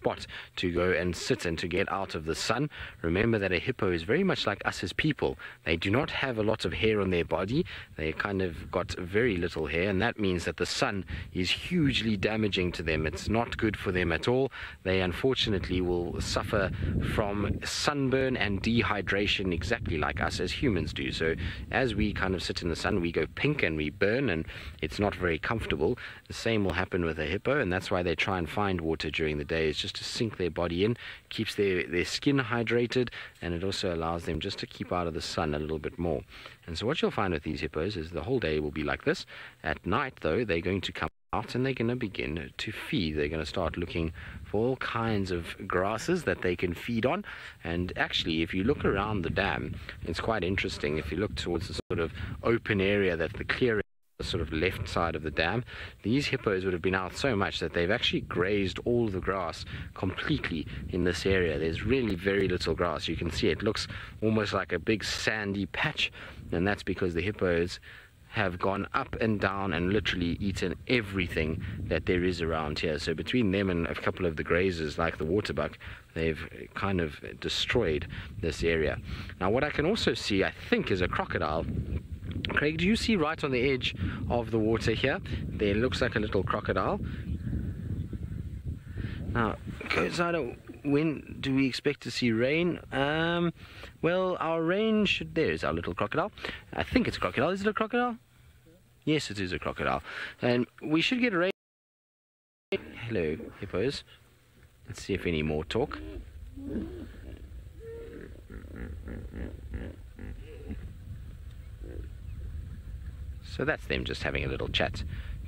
spot to go and sit and to get out of the sun. Remember that a hippo is very much like us as people. They do not have a lot of hair on their body. They kind of got very little hair, and that means that the sun is hugely damaging to them. It's not good for them at all. They unfortunately will suffer from sunburn and dehydration exactly like us as humans do. So as we kind of sit in the sun, we go pink and we burn, and it's not very comfortable. The same will happen with a hippo, and that's why they try and find water during the day. It's just to sink their body in, keeps their, their skin hydrated, and it also allows them just to keep out of the sun a little bit more. And so what you'll find with these hippos is the whole day will be like this. At night, though, they're going to come out and they're going to begin to feed. They're going to start looking for all kinds of grasses that they can feed on. And actually, if you look around the dam, it's quite interesting. If you look towards the sort of open area that the clearing the sort of left side of the dam, these hippos would have been out so much that they've actually grazed all the grass completely in this area. There's really very little grass. You can see it looks almost like a big sandy patch, and that's because the hippos have gone up and down and literally eaten everything that there is around here. So between them and a couple of the grazers like the waterbuck, they've kind of destroyed this area. Now what I can also see, I think, is a crocodile Craig, do you see right on the edge of the water here? There looks like a little crocodile. Now, Kozada, when do we expect to see rain? Um, well, our rain should. There's our little crocodile. I think it's a crocodile. Is it a crocodile? Yes, it is a crocodile. And we should get rain. Hello, hippos. Let's see if any more talk. So that's them just having a little chat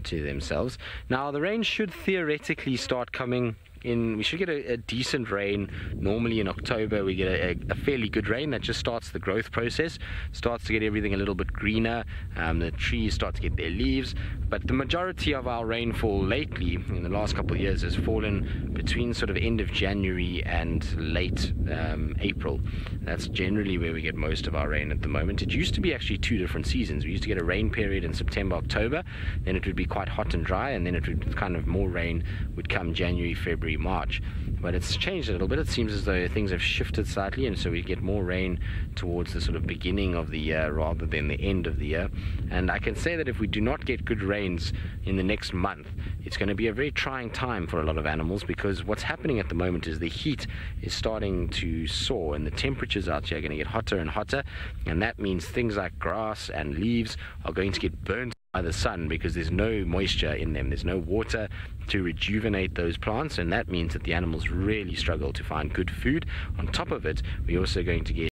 to themselves. Now, the rain should theoretically start coming in we should get a, a, decent rain. Normally in October we get a, a, fairly good rain. That just starts the growth process starts to get everything a little bit greener. Um, the trees start to get their leaves. But the majority of our rainfall lately in the last couple of years has fallen between sort of end of January and late um, April. That's generally where we get most of our rain at the moment. It used to be actually two different seasons. We used to get a rain period in September October. Then it would be quite hot and dry and then it would kind of more rain would come January February March. But it's changed a little bit. It seems as though things have shifted slightly, and so we get more rain towards the sort of beginning of the year rather than the end of the year. And I can say that if we do not get good rains in the next month, it's going to be a very trying time for a lot of animals because what's happening at the moment is the heat is starting to soar, and the temperatures out here are going to get hotter and hotter, and that means things like grass and leaves are going to get burnt by the sun because there's no moisture in them. There's no water to rejuvenate those plants, and that means that the animals really struggle to find good food. On top of it, we're also going to get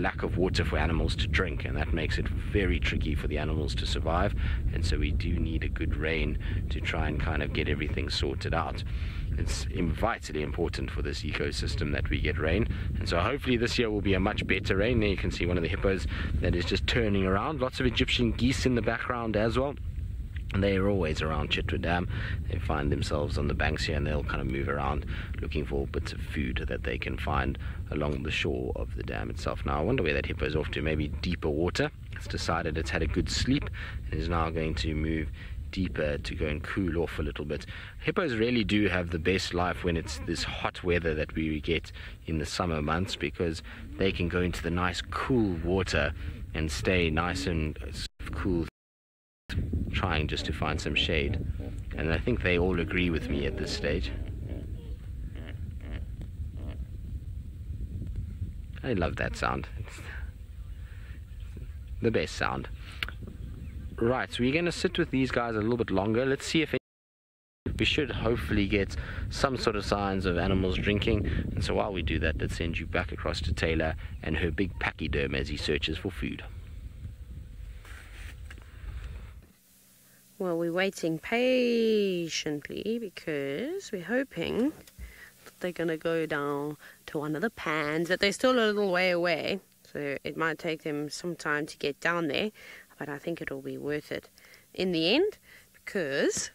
lack of water for animals to drink and that makes it very tricky for the animals to survive and so we do need a good rain to try and kind of get everything sorted out it's vitally important for this ecosystem that we get rain and so hopefully this year will be a much better rain there you can see one of the hippos that is just turning around lots of Egyptian geese in the background as well they are always around Chitwa Dam. They find themselves on the banks here and they'll kind of move around looking for bits of food that they can find along the shore of the dam itself. Now, I wonder where that hippo is off to. Maybe deeper water. It's decided it's had a good sleep and is now going to move deeper to go and cool off a little bit. Hippos really do have the best life when it's this hot weather that we get in the summer months because they can go into the nice cool water and stay nice and cool trying just to find some shade. And I think they all agree with me at this stage. I love that sound. It's the best sound. Right, so we're going to sit with these guys a little bit longer. Let's see if we should hopefully get some sort of signs of animals drinking. And so while we do that, let's send you back across to Taylor and her big pachyderm as he searches for food. Well, we're waiting patiently because we're hoping that they're going to go down to one of the pans, but they're still a little way away, so it might take them some time to get down there, but I think it'll be worth it in the end because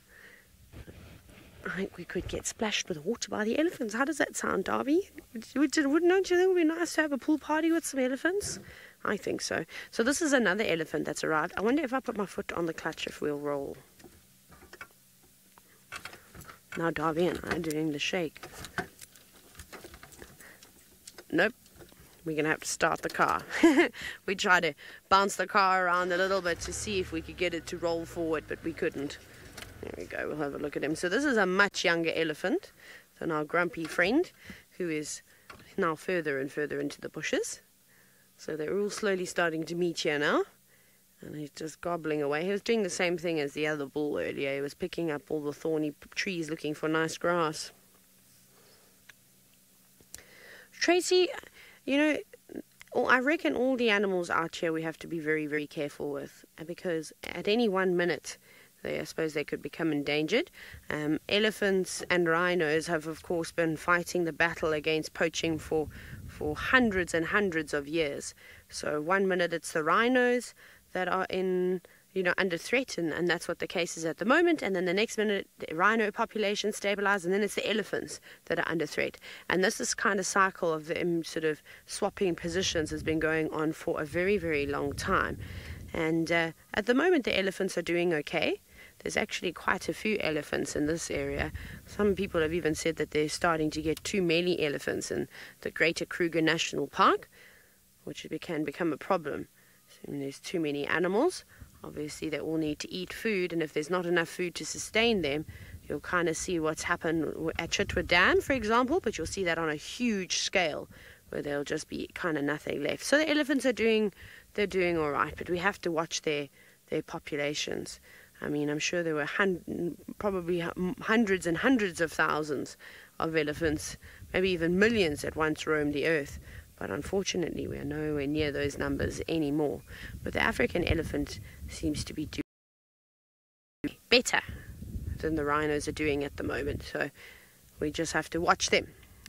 I think we could get splashed with water by the elephants. How does that sound, Darby? Wouldn't you think it would be nice to have a pool party with some elephants? I think so. So this is another elephant that's arrived. I wonder if I put my foot on the clutch if we'll roll. Now Darby and I are doing the shake. Nope. We're to have to start the car. we tried to bounce the car around a little bit to see if we could get it to roll forward, but we couldn't. There we go. We'll have a look at him. So this is a much younger elephant than our grumpy friend, who is now further and further into the bushes. So they're all slowly starting to meet here now. And he's just gobbling away. He was doing the same thing as the other bull earlier. He was picking up all the thorny trees looking for nice grass. Tracy, you know, I reckon all the animals out here we have to be very, very careful with because at any one minute, they, I suppose they could become endangered. Um, elephants and rhinos have, of course, been fighting the battle against poaching for for hundreds and hundreds of years. So one minute it's the rhinos that are in you know, under threat, and, and that's what the case is at the moment. And then the next minute, the rhino population stabilizes, and then it's the elephants that are under threat. And this is kind of cycle of them sort of swapping positions has been going on for a very, very long time. And uh, at the moment, the elephants are doing okay. There's actually quite a few elephants in this area. Some people have even said that they're starting to get too many elephants in the Greater Kruger National Park, which can become a problem. So there's too many animals. Obviously, they all need to eat food, and if there's not enough food to sustain them, you'll kind of see what's happened at Chitwa Dam, for example, but you'll see that on a huge scale where there'll just be kind of nothing left. So the elephants are doing, they're doing all right, but we have to watch their their populations. I mean, I'm sure there were hun- probably hundreds and hundreds of thousands of elephants, maybe even millions that once roamed the earth. But unfortunately, we are nowhere near those numbers anymore. But the African elephant seems to be doing better than the rhinos are doing at the moment. So we just have to watch them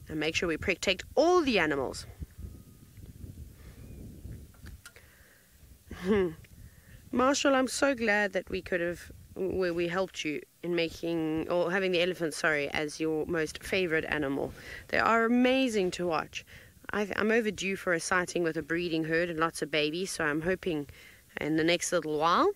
and make sure we protect all the animals. Hmm. Marshall, I'm so glad that we could have, where we helped you in making, or having the elephant, sorry, as your most favorite animal. They are amazing to watch. I, am overdue for a sighting with a breeding herd and lots of babies, so I'm hoping in the next little while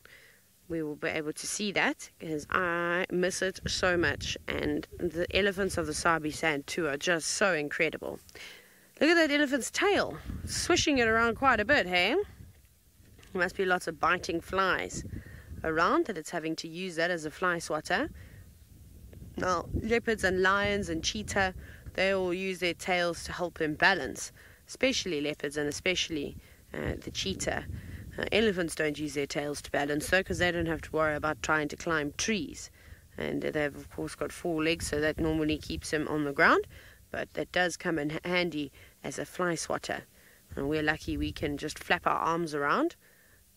we will be able to see that because I miss it so much. And the elephants of the Sabi Sand too are just so incredible. Look at that elephant's tail, swishing it around quite a bit, hey? There must be lots of biting flies around that it's having to use that as a fly swatter. Now, leopards and lions and cheetah, they all use their tails to help them balance, especially leopards and especially uh, the cheetah. Uh, elephants don't use their tails to balance though because they don't have to worry about trying to climb trees. And they've, of course, got four legs, so that normally keeps them on the ground. But that does come in handy as a fly swatter. And we're lucky we can just flap our arms around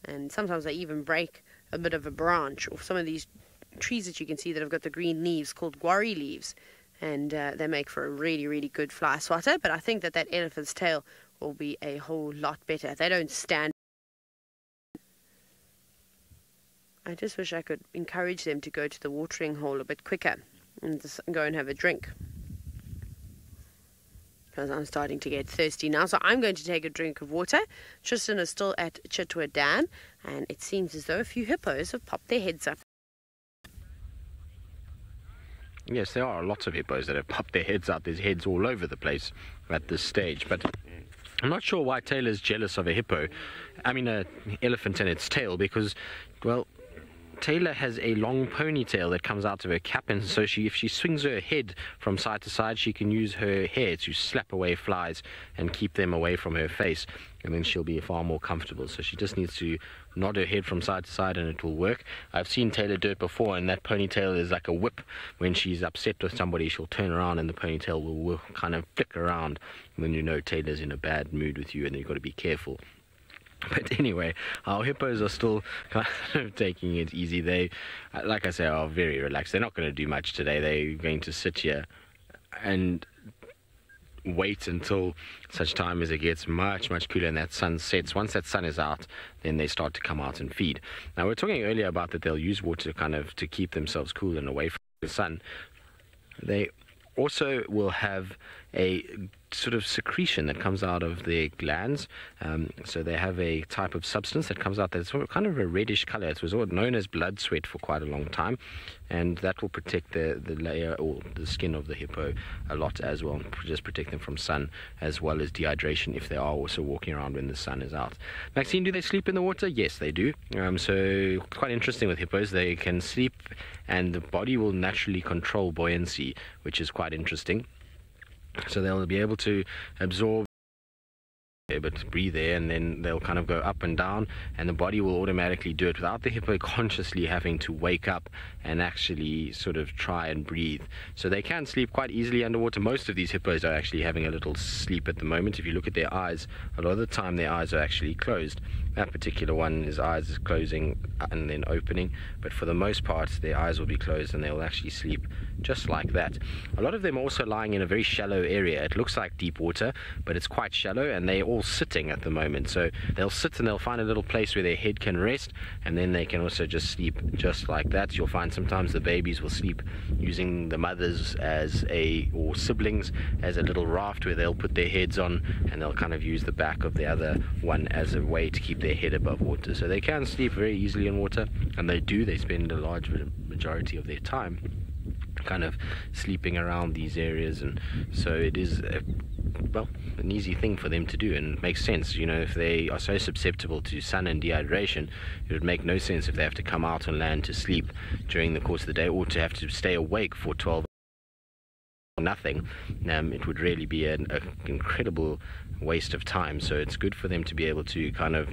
and sometimes they even break a bit of a branch or some of these trees that you can see that have got the green leaves called guarri leaves and uh, they make for a really really good fly swatter but i think that that elephant's tail will be a whole lot better they don't stand i just wish i could encourage them to go to the watering hole a bit quicker and just go and have a drink because I'm starting to get thirsty now. So I'm going to take a drink of water. Tristan is still at Chitwa Dam, and it seems as though a few hippos have popped their heads up. Yes, there are lots of hippos that have popped their heads out. There's heads all over the place at this stage, but I'm not sure why Taylor's jealous of a hippo. I mean, an elephant and its tail, because, well, Taylor has a long ponytail that comes out of her cap, and so she, if she swings her head from side to side, she can use her hair to slap away flies and keep them away from her face, and then she'll be far more comfortable. So she just needs to nod her head from side to side, and it will work. I've seen Taylor do it before, and that ponytail is like a whip. When she's upset with somebody, she'll turn around, and the ponytail will, will kind of flick around. And then you know Taylor's in a bad mood with you, and you've got to be careful. But anyway, our hippos are still kind of taking it easy. They, like I say, are very relaxed. They're not going to do much today. They're going to sit here and wait until such time as it gets much, much cooler and that sun sets. Once that sun is out, then they start to come out and feed. Now, we are talking earlier about that they'll use water kind of to keep themselves cool and away from the sun. They also will have a sort of secretion that comes out of their glands. Um, so they have a type of substance that comes out that's kind of a reddish color. It was known as blood sweat for quite a long time, and that will protect the, the layer or the skin of the hippo a lot as well, just protect them from sun as well as dehydration if they are also walking around when the sun is out. Maxine, do they sleep in the water? Yes, they do. Um, so quite interesting with hippos. They can sleep, and the body will naturally control buoyancy, which is quite interesting so they'll be able to absorb but breathe air and then they'll kind of go up and down and the body will automatically do it without the hippo consciously having to wake up and actually sort of try and breathe. So they can sleep quite easily underwater. Most of these hippos are actually having a little sleep at the moment. If you look at their eyes a lot of the time their eyes are actually closed That particular one, his eyes is closing and then opening, but for the most part, their eyes will be closed and they will actually sleep just like that. A lot of them are also lying in a very shallow area. It looks like deep water, but it's quite shallow, and they're all sitting at the moment. So they'll sit and they'll find a little place where their head can rest, and then they can also just sleep just like that. You'll find sometimes the babies will sleep using the mothers as a or siblings as a little raft where they'll put their heads on and they'll kind of use the back of the other one as a way to keep their head above water. So they can sleep very easily in water, and they do. They spend a large majority of their time kind of sleeping around these areas, and so it is. A, well, an easy thing for them to do, and it makes sense. You know, if they are so susceptible to sun and dehydration, it would make no sense if they have to come out on land to sleep during the course of the day, or to have to stay awake for 12 nothing, um, it would really be an incredible waste of time. So it's good for them to be able to kind of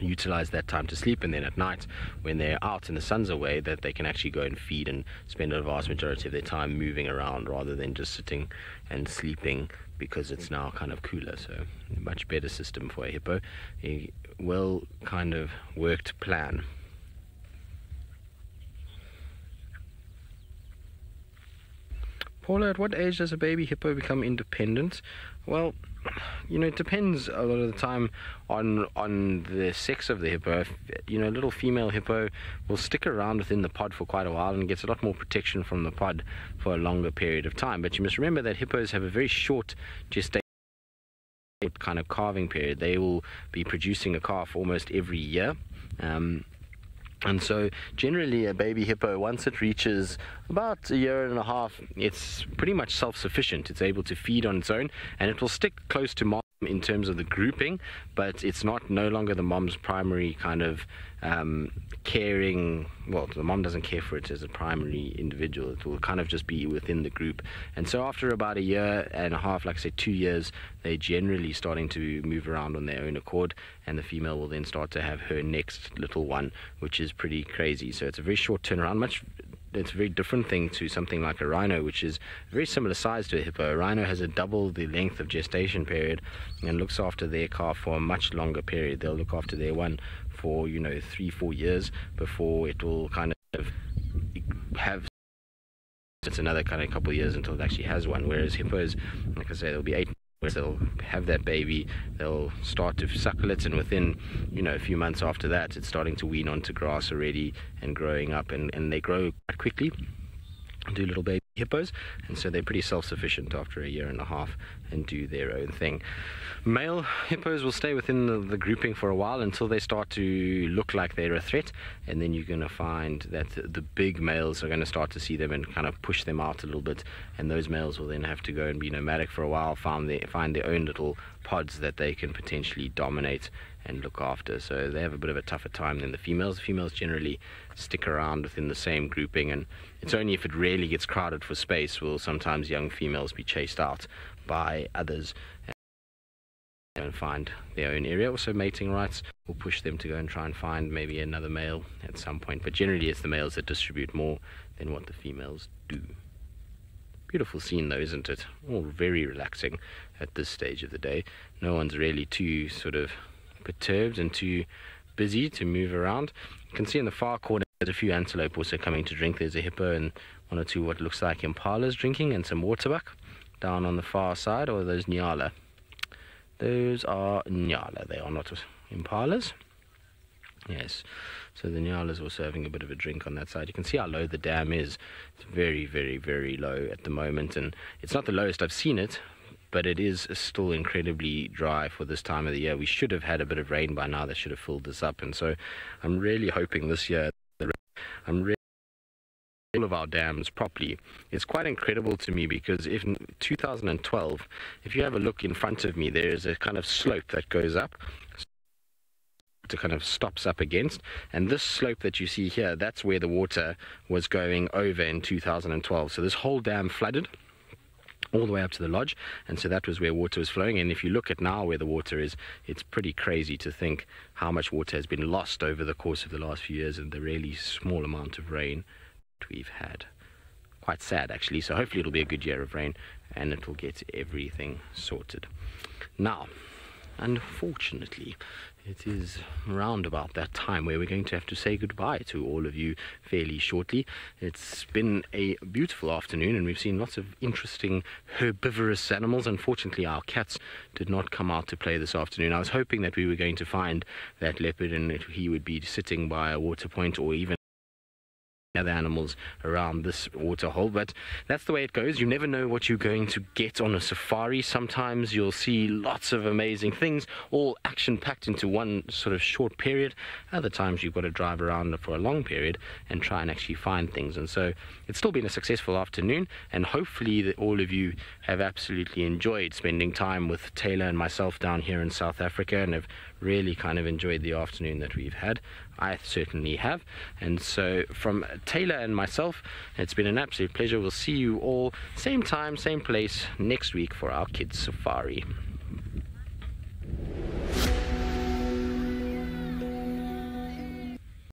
utilize that time to sleep and then at night when they're out and the sun's away that they can actually go and feed and spend a vast majority of their time moving around rather than just sitting and sleeping because it's now kind of cooler. So much better system for a hippo. A well kind of worked plan. Paula, at what age does a baby hippo become independent? Well, you know, it depends a lot of the time on on the sex of the hippo. You know, a little female hippo will stick around within the pod for quite a while and gets a lot more protection from the pod for a longer period of time. But you must remember that hippos have a very short gestation kind of calving period. They will be producing a calf almost every year. Um, and so, generally, a baby hippo, once it reaches about a year and a half, it's pretty much self sufficient. It's able to feed on its own and it will stick close to mom in terms of the grouping, but it's not no longer the mom's primary kind of um, caring. Well, the mom doesn't care for it as a primary individual. It will kind of just be within the group. And so, after about a year and a half, like I say, two years, they're generally starting to move around on their own accord, and the female will then start to have her next little one, which is pretty crazy. So, it's a very short turnaround, much it's a very different thing to something like a rhino, which is very similar size to a hippo. A rhino has a double the length of gestation period and looks after their calf for a much longer period. They'll look after their one for you know three, four years before it will kind of have. It's another kind of couple of years until it actually has one. Whereas hippos, like I say, they'll be eight they'll have that baby, they'll start to suckle it, and within you know a few months after that, it's starting to wean onto grass already and growing up, and, and they grow quite quickly. Do little baby hippos, and so they're pretty self-sufficient after a year and a half and do their own thing. Male hippos will stay within the, the, grouping for a while until they start to look like they're a threat, and then you're going to find that the big males are going to start to see them and kind of push them out a little bit, and those males will then have to go and be nomadic for a while, find their, find their own little pods that they can potentially dominate and look after. So they have a bit of a tougher time than the females. The females generally stick around within the same grouping, and it's only if it really gets crowded for space will sometimes young females be chased out by others and find their own area. Also, mating rights will push them to go and try and find maybe another male at some point. But generally, it's the males that distribute more than what the females do. Beautiful scene, though, isn't it? All very relaxing at this stage of the day. No one's really too sort of perturbed and too busy to move around. You can see in the far corner there's a few antelope also coming to drink. There's a hippo and one or two what looks like impalas drinking and some waterbuck down on the far side, or those nyala. Those are nyala, they are not impalas. Yes, so the Nyala's also having a bit of a drink on that side. You can see how low the dam is. It's very, very, very low at the moment, and it's not the lowest I've seen it, but it is still incredibly dry for this time of the year. We should have had a bit of rain by now that should have filled this up, and so I'm really hoping this year. I'm really all of our dams properly. It's quite incredible to me because if in 2012, if you have a look in front of me, there is a kind of slope that goes up to kind of stops up against. And this slope that you see here, that's where the water was going over in 2012. So this whole dam flooded all the way up to the lodge. And so that was where water was flowing. And if you look at now where the water is it's pretty crazy to think how much water has been lost over the course of the last few years and the really small amount of rain that we've had. Quite sad actually. So hopefully it'll be a good year of rain and it'll get everything sorted. Now unfortunately it is round about that time where we're going to have to say goodbye to all of you fairly shortly. It's been a beautiful afternoon and we've seen lots of interesting herbivorous animals. Unfortunately, our cats did not come out to play this afternoon. I was hoping that we were going to find that leopard and that he would be sitting by a water point or even other animals around this waterhole but that's the way it goes. You never know what you're going to get on a safari. Sometimes you'll see lots of amazing things all action packed into one sort of short period. Other times you've got to drive around for a long period and try and actually find things. And so it's still been a successful afternoon and hopefully that all of you have absolutely enjoyed spending time with Taylor and myself down here in South Africa and have really kind of enjoyed the afternoon that we've had. I certainly have. And so from Taylor and myself, it's been an absolute pleasure. We'll see you all same time, same place next week for our kids safari.